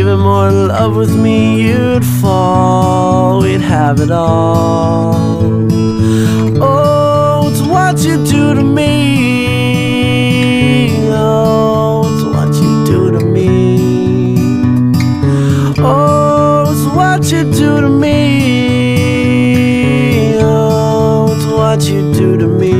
Even more in love with me, you'd fall. We'd have it all. Oh, it's what you do to me. Oh, it's what you do to me. Oh, it's what you do to me. Oh, it's what you do to me.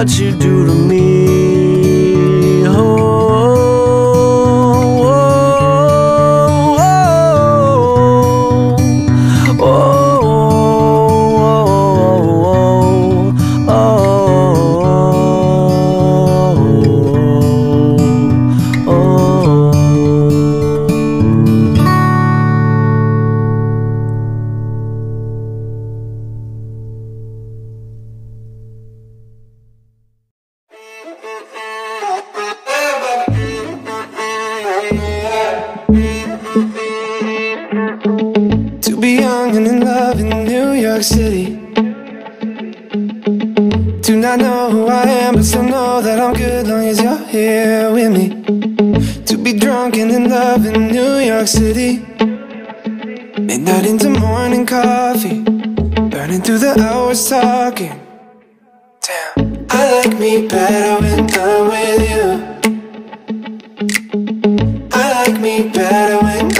What you do to me. Oh. oh, oh, oh, oh. And in love in New York City. Do not know who I am, but still know that I'm good long as you're here with me. To be drunk and in love in New York City. Midnight into morning coffee. Burning through the hours talking. Damn. I like me better when I'm with you. I like me better when